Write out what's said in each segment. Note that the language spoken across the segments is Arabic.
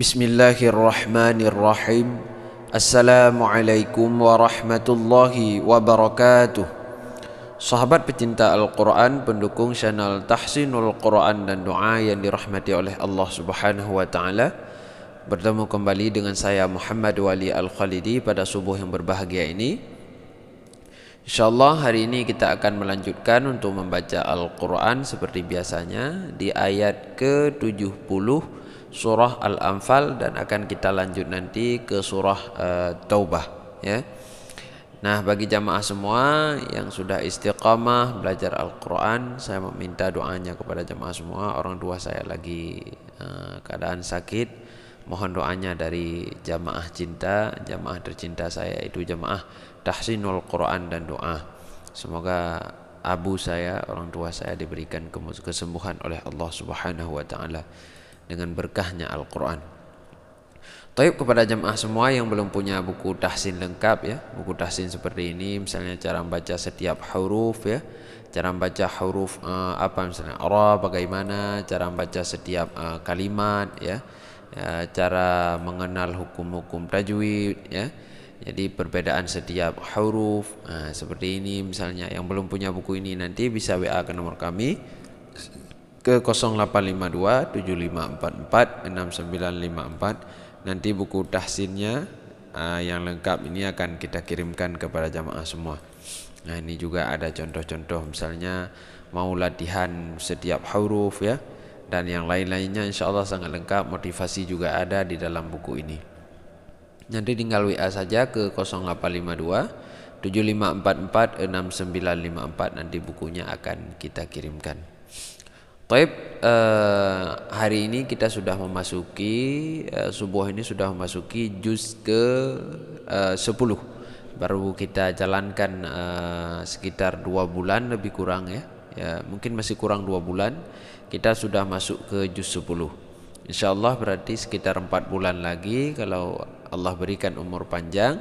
Bismillahirrahmanirrahim. Assalamualaikum warahmatullahi wabarakatuh. Sahabat pecinta Al-Quran Pendukung channel Tahsinul Quran dan Doa Yang dirahmati oleh Allah subhanahu wa ta'ala Bertemu kembali dengan saya Muhammad Wali Al-Khalidi Pada subuh yang berbahagia ini. InsyaAllah hari ini kita akan melanjutkan Untuk membaca Al-Quran Seperti biasanya Di ayat ke-70 surah Al-Anfal dan akan kita lanjut nanti ke surah uh, Taubah ya. Nah, bagi jamaah semua yang sudah istiqamah belajar Al-Qur'an, saya meminta doanya kepada jamaah semua. Orang tua saya lagi uh, keadaan sakit. Mohon doanya dari jamaah cinta, jamaah tercinta saya itu jamaah tahsinul Quran dan doa. Semoga abu saya, orang tua saya diberikan kesembuhan oleh Allah Subhanahu wa taala dengan berkahnya Al-Quran. Taib kepada jemaah semua yang belum punya buku tahsin lengkap ya, buku tahsin seperti ini, misalnya cara membaca setiap huruf ya, cara membaca huruf uh, apa misalnya Arab bagaimana, cara membaca setiap uh, kalimat ya, ya, cara mengenal hukum-hukum tajwid ya. Jadi perbedaan setiap huruf uh, seperti ini misalnya yang belum punya buku ini nanti bisa WA ke nomor kami ke 0852 7544 6954 nanti buku tahsinnya uh, yang lengkap ini akan kita kirimkan kepada jamaah semua. Nah ini juga ada contoh-contoh misalnya mau latihan setiap huruf ya dan yang lain-lainnya insya Allah sangat lengkap motivasi juga ada di dalam buku ini. Nanti tinggal WA saja ke 0852 7544 6954 nanti bukunya akan kita kirimkan Taib uh, hari ini kita sudah memasuki uh, subuh ini sudah memasuki juz ke uh, 10 baru kita jalankan uh, sekitar dua bulan lebih kurang ya. Ya mungkin masih kurang dua bulan kita sudah masuk ke juz 10 insyaallah berarti sekitar empat bulan lagi kalau Allah berikan umur panjang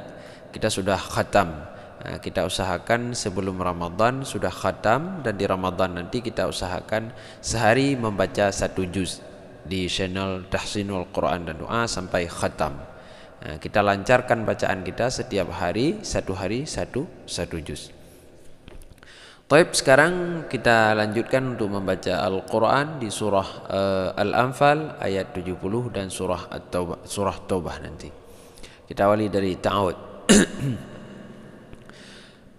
kita sudah khatam Eh, kita usahakan sebelum Ramadan sudah khatam dan di Ramadan nanti kita usahakan sehari membaca satu juz di channel Tahsinul Quran dan Doa sampai khatam. Eh, kita lancarkan bacaan kita setiap hari satu hari satu satu juz. Taib sekarang kita lanjutkan untuk membaca Al-Quran di surah uh, Al-Anfal ayat 70 dan surah At-Taubah surah Taubah nanti. Kita awali dari ta'awud.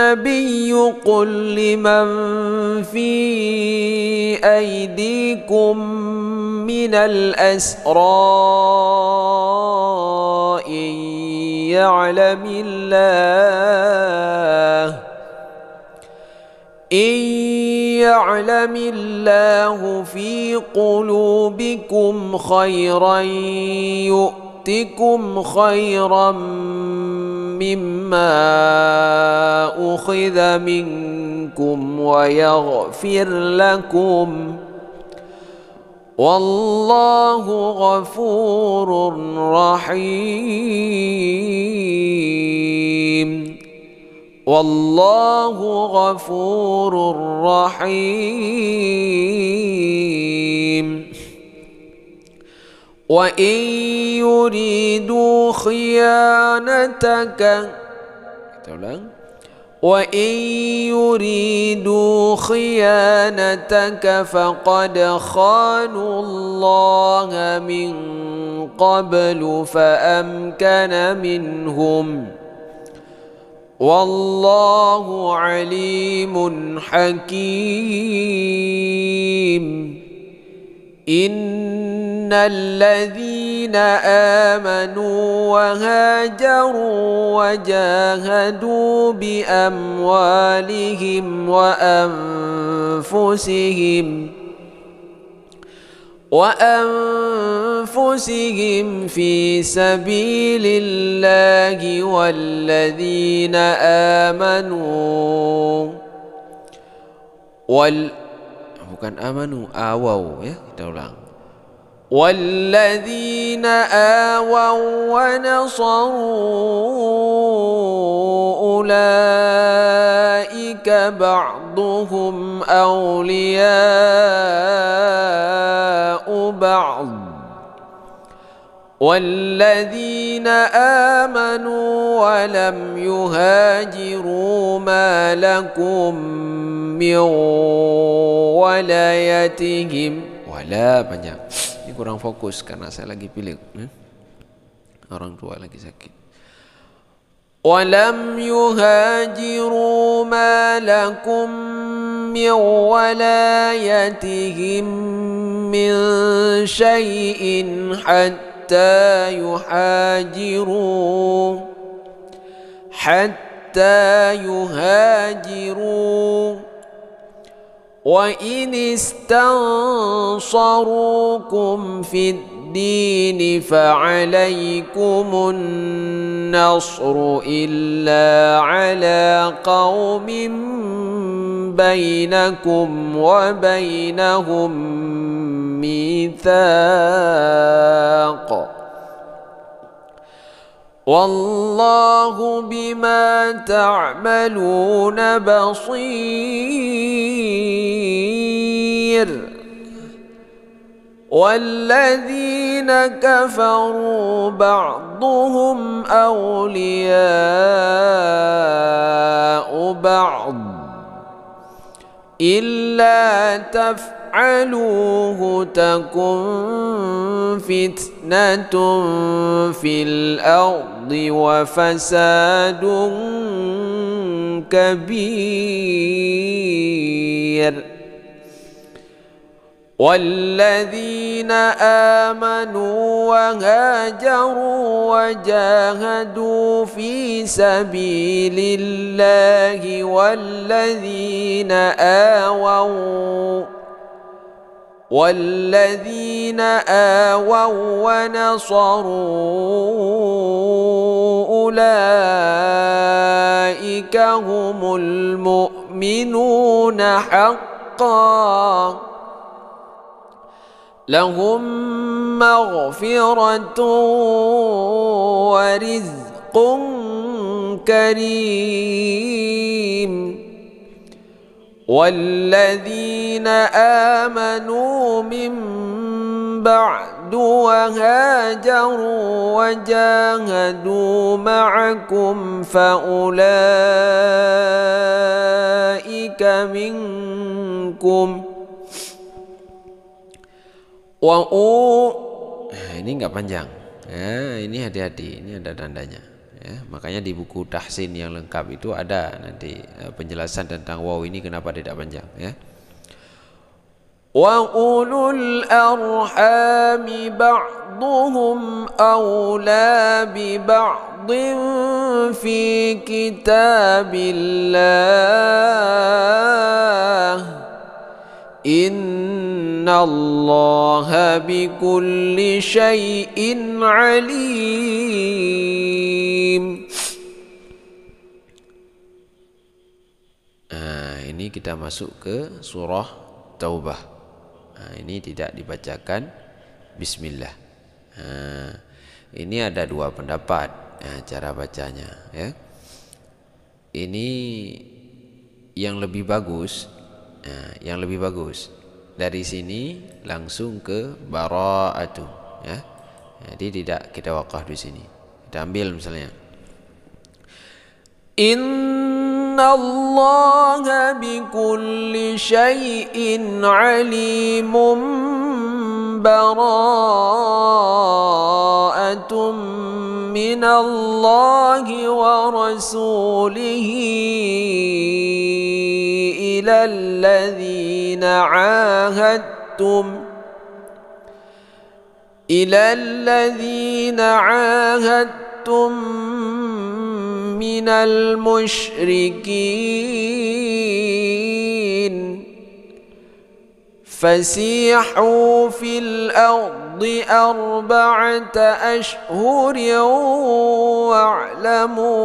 النبي قل لمن في أيديكم من الأسرى إن يعلم الله إن يعلم الله في قلوبكم خيرا يؤتكم خيرا مما أخذ منكم ويغفر لكم. والله غفور رحيم. والله غفور رحيم. وإن يريدوا خيانتك وإن يريدوا خيانتك فقد خانوا الله من قبل فأمكن منهم. والله عليم حكيم. إن الذين آمنوا وهاجروا وجاهدوا بأموالهم وأنفسهم وأنفسهم في سبيل الله والذين آمنوا وال bukan amanu awau ya kita ulang. والذين آووا ونصروا أولئك بعضهم أولياء بعض. والذين آمنوا ولم يهاجروا ما لكم من ولايتهم ولا banyak Ini kurang fokus karena saya lagi pilih eh? orang tua lagi sakit. ولم يهاجروا ما لكم من ولايتهم من شيء حتى يهاجروا حتى يهاجروا. وإن استنصروكم في الدين فعليكم النصر إلا على قوم بينكم وبينهم ميثاق والله بما تعملون بصير. والذين كفروا بعضهم أولياء بعض إلا تفعلوا فافعلوه تكن فتنة في الأرض وفساد كبير. والذين آمنوا وهاجروا وجاهدوا في سبيل الله والذين آووا والذين آووا ونصروا أولئك هم المؤمنون حقا لهم مغفرة ورزق كريم والذين آمنوا من بعد وهاجروا وجاهدوا معكم فأولئك منكم وأو ini enggak panjang. Ya, ini hati-hati. Ini ada tandanya. Ya, makanya di buku tahsin yang lengkap itu ada nanti uh, penjelasan tentang wow ini kenapa tidak panjang ya. Wa ulul arhami ba'dhum awla bi ba'dhin fi kitabillah. Inna allaha bi kulli shay'in alim ini kita masuk ke surah Taubah. Ha, ini tidak dibacakan Bismillah. Ha, ini ada dua pendapat ha, cara bacanya. Ya. Ini yang lebih bagus, ha, yang lebih bagus dari sini langsung ke Bara'atu. Ya. Jadi tidak kita wakaf di sini. Kita ambil misalnya. In الله بكل شيء عليم براءة من الله ورسوله إلى الذين عاهدتم إلى الذين عاهدتم من المشركين. فسيحوا في الأرض أربعة أشهر واعلموا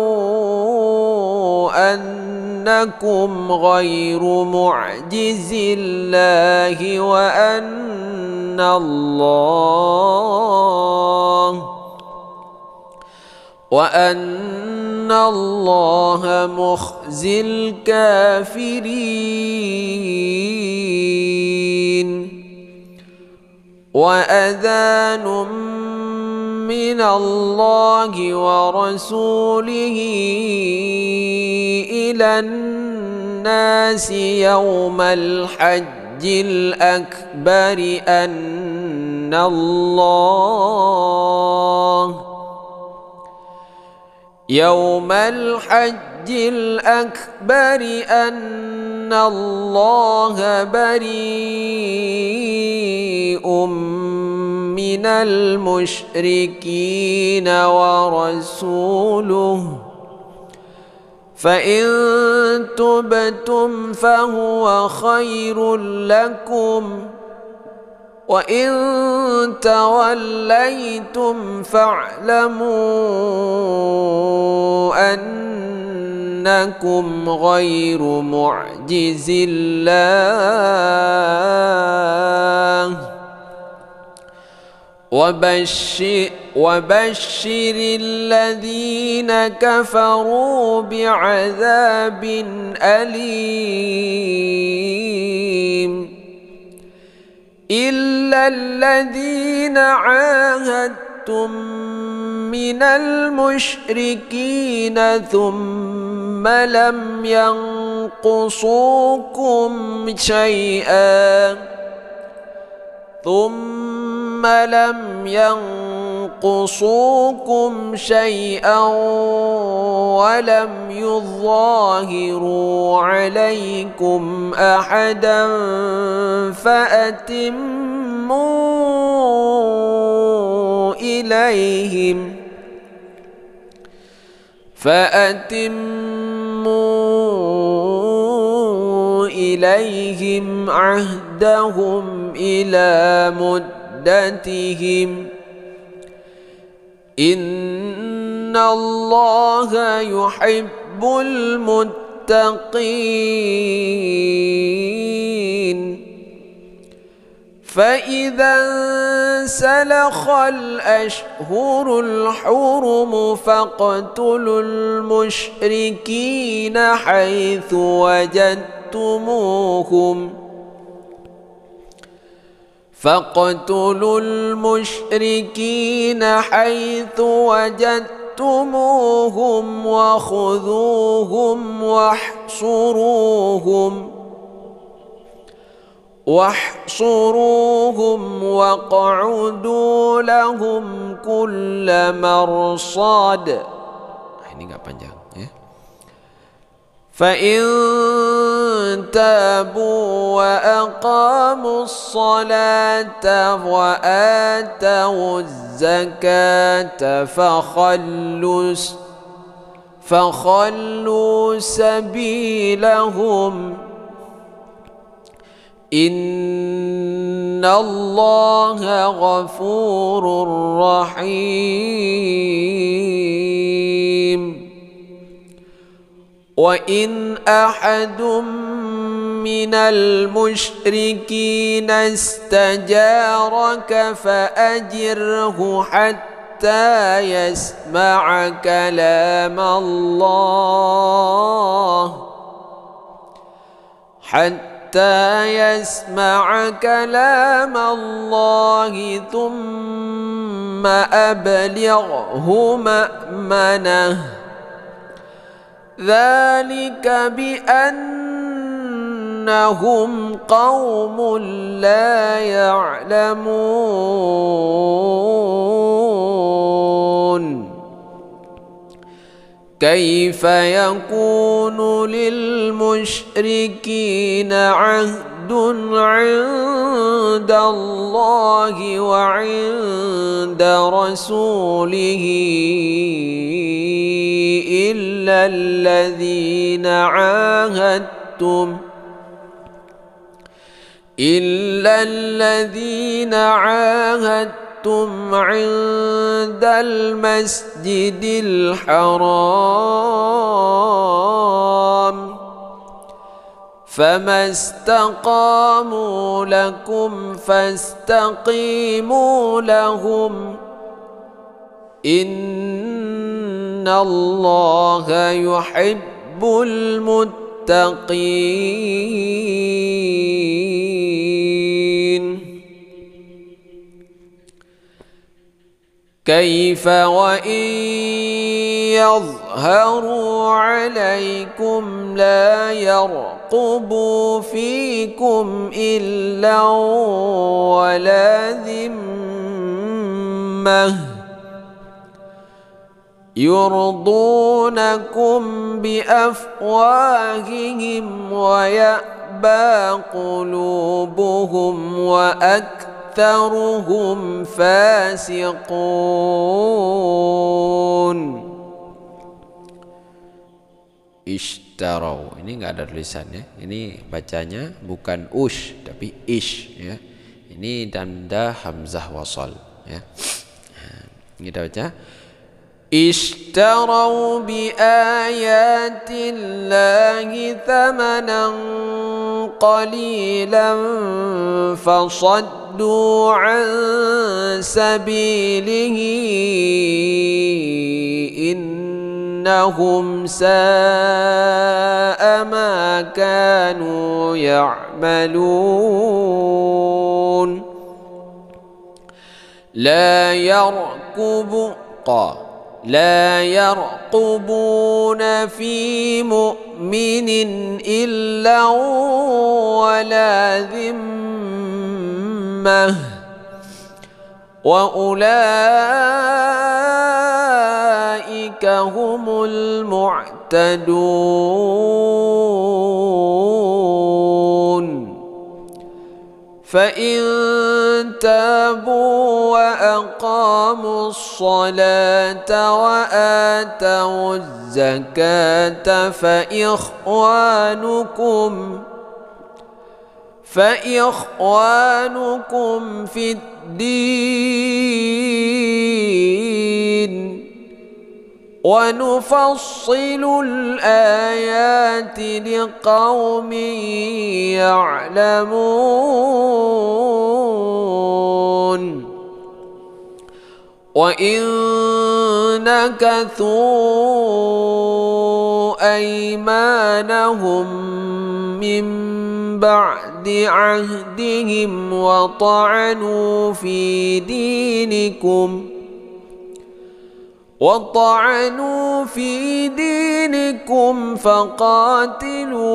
أنكم غير معجز الله وأن الله وأن الله مخزي الكافرين. وأذان من الله ورسوله إلى الناس يوم الحج الأكبر أن الله يوم الحج الأكبر أن الله بريء من المشركين ورسوله. فإن تبتم فهو خير لكم. وإن توليتم فاعلموا أنكم غير معجز الله وبشر, وبشر الذين كفروا بعذاب أليم إلا الذين عاهدتم من المشركين ثم لم ينقصوكم شيئا ثم لم ينقصوكم شيئا ولم يظاهروا عليكم أحدا فأتموا إليهم فأتموا إليهم عهدهم إلى مدتهم ان الله يحب المتقين فاذا انسلخ الأشهر الحرم فاقتلوا المشركين حيث وجدتموهم فاقتلوا المشركين حيث وجدتموهم وخذوهم واحصروهم واحصروهم واقعدوا لهم كل مرصاد ini enggak panjang. فإن تابوا وأقاموا الصلاة وآتوا الزكاة فخلوا فخلوا سبيلهم. إن الله غفور رحيم. وإن أحد من المشركين استجارك فأجره حتى يسمع كلام الله حتى يسمع كلام الله ثم أبلغه مأمنه ذلك بأنهم قوم لا يعلمون. كيف يكون للمشركين عهد؟ عند الله وعند رسوله إلا الذين عاهدتم إلا الذين عاهدتم عند المسجد الحرام. فما استقاموا لكم فاستقيموا لهم إن الله يحب المتقين كيف وإن يظهروا عليكم لا يرقبوا فيكم إلا ولا ذمة يرضونكم بأفواههم ويأبى قلوبهم وأكثرهم فاسقون ishtarau ini enggak ada tulisannya ini bacanya bukan ush tapi ish ya ini tanda hamzah wasal ya kita baca اشتروا بآيات الله ثمنا قليلا فصدوا عن سبيله إنهم ساء ما كانوا يعملون. لا قال لا يرقبون في مؤمن إلا ولا ذمة. وأولئك هم المعتدون فإن تابوا وأقاموا الصلاة وآتوا الزكاة فإخوانكم فإخوانكم في الدين ونفصل الآيات لقوم يعلمون. وإن نكثوا أيمانهم من بعد عهدهم وطعنوا في دينكم ۖ وطعنوا في دينكم فقاتلوا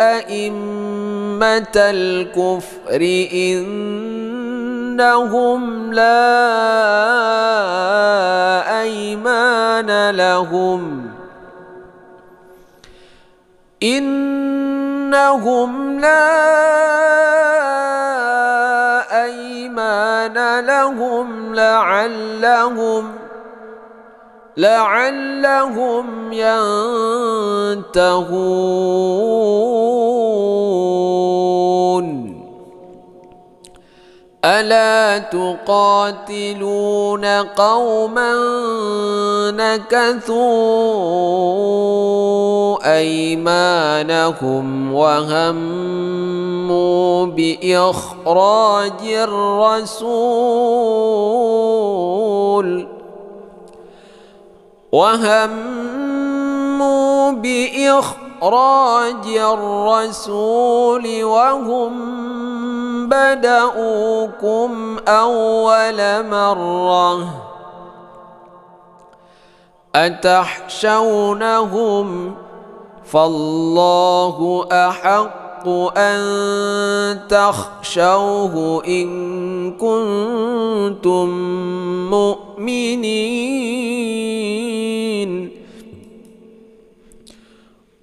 أئمة الكفر إنهم لا أيمان لهم. إنهم لا كان لهم لعلهم لعلهم ينتهون. ألا تقاتلون قوما نكثوا أيمانهم وهموا بإخراج الرسول وهموا بإخراج الرسول وهم بدأوكم أول مرة أتحشونهم فالله أحق أن تخشوه إن كنتم مؤمنين.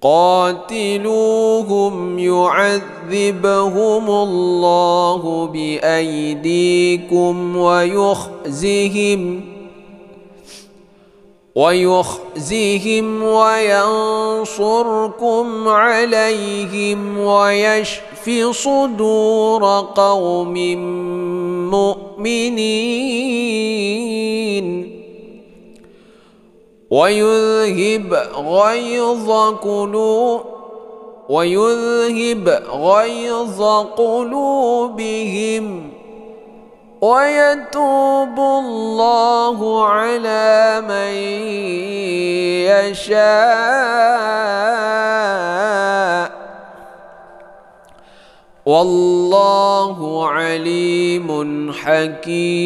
قاتلوهم يعذبهم الله بأيديكم ويخزهم. ويخزيهم وينصركم عليهم ويشف صدور قوم مؤمنين. ويذهب غيظ قلوب ويذهب غيظ قلوبهم ويتوب الله على من يشاء. والله عليم حكيم.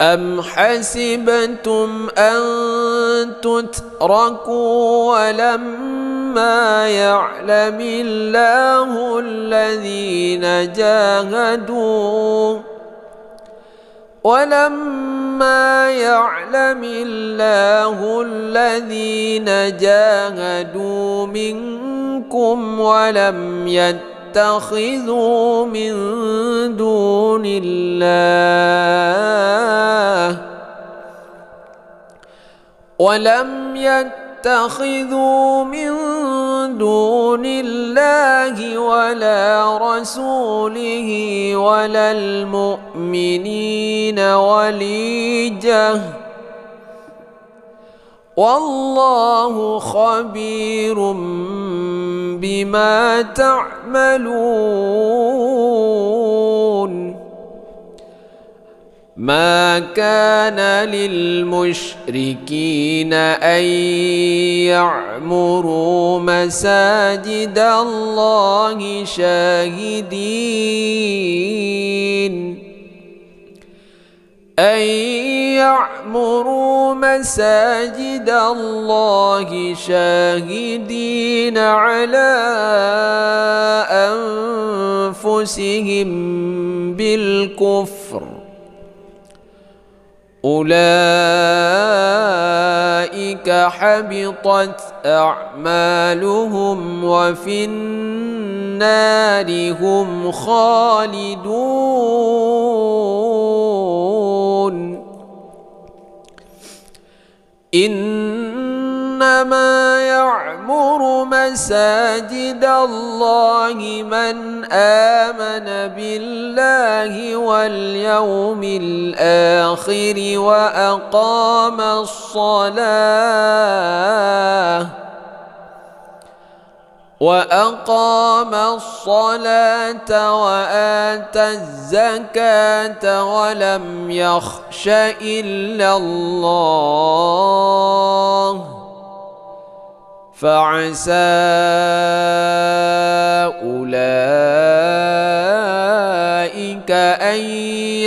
أم حسبتم أن تتركوا ولم ولما يعلم الله الذين جاهدوا. ولما يعلم الله الذين جاهدوا منكم ولم يتخذوا من دون الله ولم يتخذوا تتخذوا من دون الله ولا رسوله ولا المؤمنين وليجة. والله خبير بما تعملون. ما كان للمشركين أن يعمروا مساجد الله شاهدين. أن يعمروا مساجد الله شاهدين على أنفسهم بالكفر. أولئك حبطت أعمالهم وفي النار هم خالدون. إنما يعمر مساجد الله من آمن بالله واليوم الآخر وأقام الصلاة وأقام الصلاة وآتى الزكاة ولم يخش إلا الله فعسى أولئك أن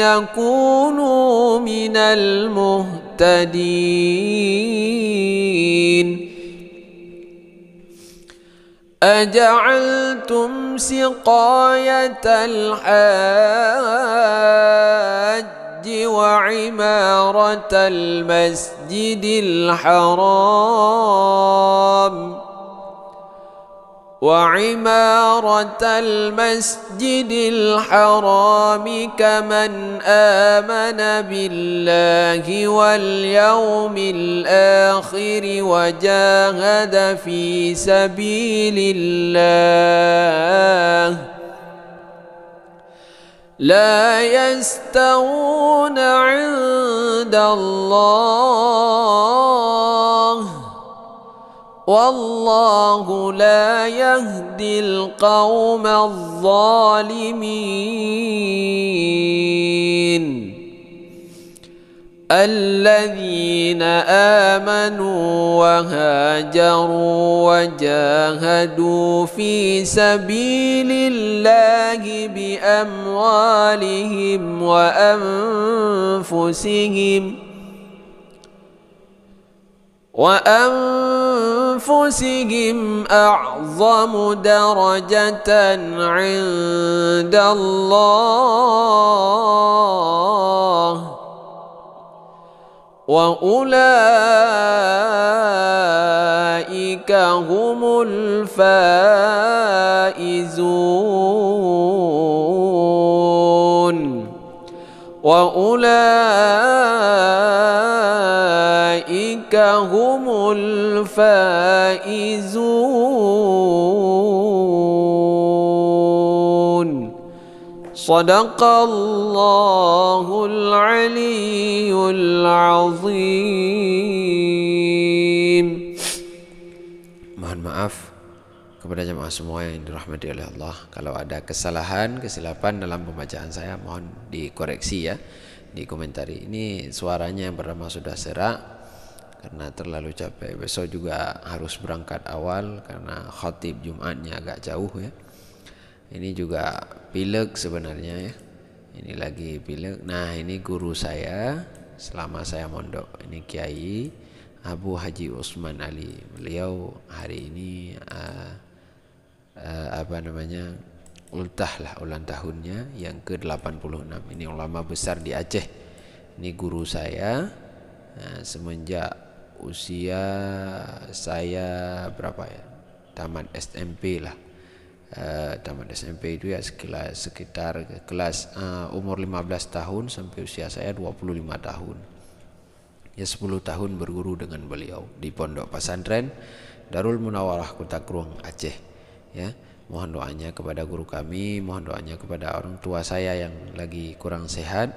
يكونوا من المهتدين. أجعلتم سقاية الحاج الحج وعمارة المسجد الحرام. وعمارة المسجد الحرام كمن آمن بالله واليوم الآخر وجاهد في سبيل الله. لا يستوون عند الله. والله لا يهدي القوم الظالمين. الذين آمنوا وهاجروا وجاهدوا في سبيل الله بأموالهم وأنفسهم وأنفسهم أعظم درجة عند الله. واولئك هم الفائزون وأولئك هم الفائزون صدق الله العلي العظيم mohon maaf kepada jemaah semua yang dirahmati oleh Allah kalau ada kesalahan kesilapan dalam pembacaan saya mohon dikoreksi ya di komentari ini suaranya yang pertama sudah serak karena terlalu capek besok juga harus berangkat awal karena khatib Jumatnya agak jauh ya ini juga pilek sebenarnya ya. Ini lagi pilek. Nah ini guru saya selama saya mondok ini Kiai Abu Haji Usman Ali. Beliau hari ini uh, uh, apa namanya ultah lah ulang tahunnya yang ke-86. Ini ulama besar di Aceh. Ini guru saya uh, semenjak usia saya berapa ya? Tamat SMP lah uh, tamat SMP itu ya sekitar, sekitar kelas uh, umur 15 tahun sampai usia saya 25 tahun. Ya 10 tahun berguru dengan beliau di pondok pesantren Darul Munawarah Kota Kruang Aceh. Ya mohon doanya kepada guru kami mohon doanya kepada orang tua saya yang lagi kurang sehat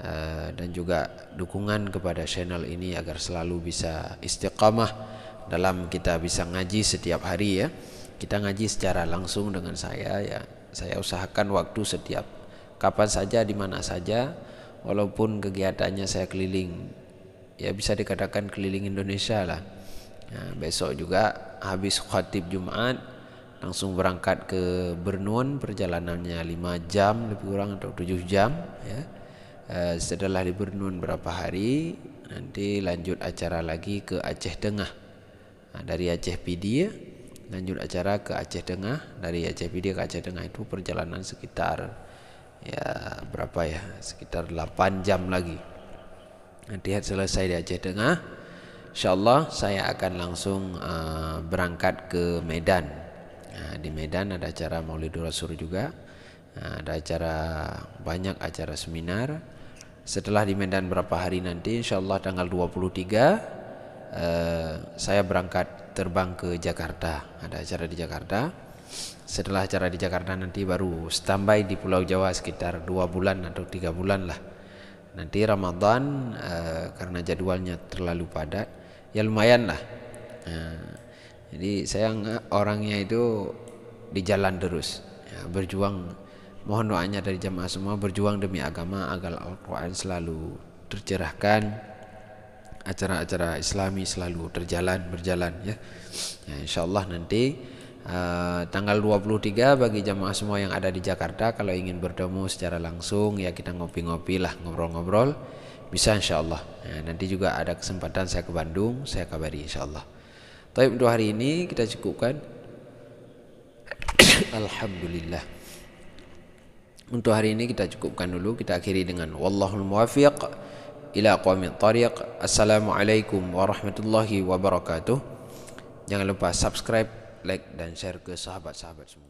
uh, dan juga dukungan kepada channel ini agar selalu bisa istiqamah dalam kita bisa ngaji setiap hari ya kita ngaji secara langsung dengan saya ya. Saya usahakan waktu setiap kapan saja di mana saja walaupun kegiatannya saya keliling ya bisa dikatakan keliling Indonesia lah. Nah, besok juga habis khatib Jumat langsung berangkat ke Bernun perjalanannya 5 jam lebih kurang atau 7 jam ya. Uh, setelah di Bernun berapa hari nanti lanjut acara lagi ke Aceh Tengah. Nah, dari Aceh PD ya, lanjut acara ke Aceh Tengah dari Aceh PD ke Aceh Tengah itu perjalanan sekitar ya berapa ya sekitar 8 jam lagi nanti selesai di Aceh Tengah insyaallah saya akan langsung uh, berangkat ke Medan Nah, di Medan ada acara Maulidur Rasul juga. Nah, ada acara banyak acara seminar. Setelah di Medan berapa hari nanti insyaallah tanggal 23 eh, saya berangkat terbang ke Jakarta. Ada acara di Jakarta. Setelah acara di Jakarta nanti baru standby di Pulau Jawa sekitar dua bulan atau tiga bulan lah. Nanti Ramadan eh, karena jadwalnya terlalu padat, ya lumayan lah. Nah, jadi saya orangnya itu di jalan terus, ya, berjuang. Mohon doanya dari jamaah semua berjuang demi agama agar Al-Quran selalu tercerahkan, acara-acara Islami selalu terjalan berjalan ya. ya Insya Allah nanti uh, tanggal 23 bagi jamaah semua yang ada di Jakarta kalau ingin bertemu secara langsung ya kita ngopi-ngopi lah ngobrol-ngobrol bisa insya Allah. Ya, nanti juga ada kesempatan saya ke Bandung saya kabari insya Allah. Tapi untuk hari ini kita cukupkan. Alhamdulillah. Untuk hari ini kita cukupkan dulu. Kita akhiri dengan Wallahul muwafiq ila aqwamit tariq. Assalamualaikum warahmatullahi wabarakatuh. Jangan lupa subscribe, like dan share ke sahabat-sahabat semua.